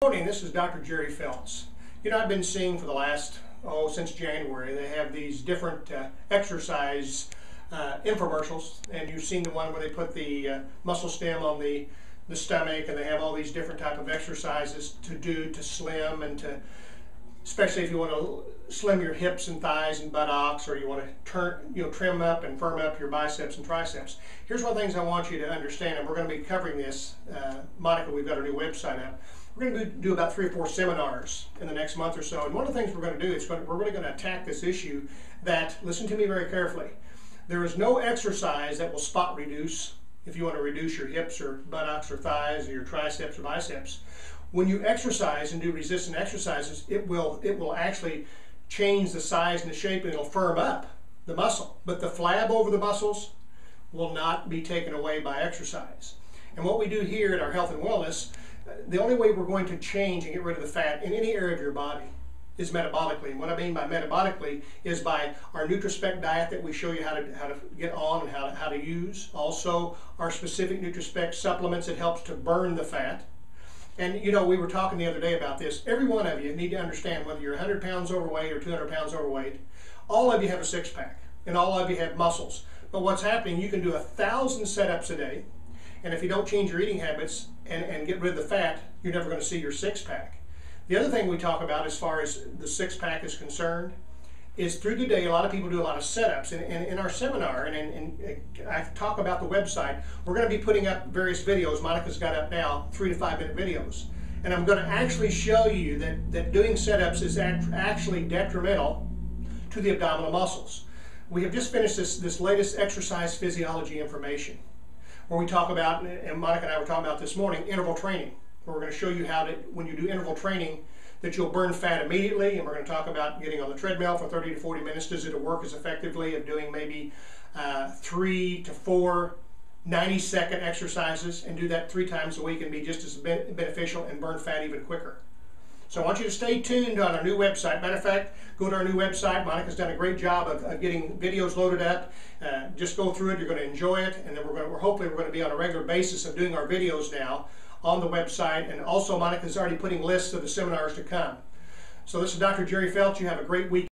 morning, this is Dr. Jerry Felts. You know, I've been seeing for the last, oh, since January, they have these different uh, exercise uh, infomercials, and you've seen the one where they put the uh, muscle stim on the, the stomach, and they have all these different type of exercises to do to slim and to, especially if you want to slim your hips and thighs and buttocks, or you want to turn, you know, trim up and firm up your biceps and triceps. Here's one of the things I want you to understand, and we're going to be covering this. Uh, Monica, we've got our new website up we're going to do about three or four seminars in the next month or so. And one of the things we're going to do is we're really going to attack this issue that, listen to me very carefully, there is no exercise that will spot reduce if you want to reduce your hips or buttocks or thighs or your triceps or biceps. When you exercise and do resistant exercises, it will, it will actually change the size and the shape and it'll firm up the muscle. But the flab over the muscles will not be taken away by exercise. And what we do here at our health and wellness the only way we're going to change and get rid of the fat in any area of your body is metabolically. And what I mean by metabolically is by our NutriSpec diet that we show you how to, how to get on and how to, how to use. Also, our specific NutriSpec supplements that helps to burn the fat. And you know, we were talking the other day about this. Every one of you need to understand whether you're 100 pounds overweight or 200 pounds overweight, all of you have a six pack and all of you have muscles. But what's happening, you can do a thousand setups a day and if you don't change your eating habits and, and get rid of the fat, you're never going to see your six pack. The other thing we talk about as far as the six pack is concerned is through the day, a lot of people do a lot of setups. And, and in our seminar, and, and, and I talk about the website, we're going to be putting up various videos. Monica's got up now three to five minute videos. And I'm going to actually show you that, that doing setups is actually detrimental to the abdominal muscles. We have just finished this, this latest exercise physiology information where we talk about, and Monica and I were talking about this morning, interval training. Where we're going to show you how to, when you do interval training, that you'll burn fat immediately. And we're going to talk about getting on the treadmill for 30 to 40 minutes. Does it work as effectively of doing maybe uh, three to four 90 second exercises and do that three times a week and be just as beneficial and burn fat even quicker. So I want you to stay tuned on our new website. Matter of fact, go to our new website. Monica's done a great job of, of getting videos loaded up. Uh, just go through it. You're going to enjoy it, and then we're going to, we're hopefully we're going to be on a regular basis of doing our videos now on the website. And also, Monica's already putting lists of the seminars to come. So this is Dr. Jerry Felt. You have a great weekend.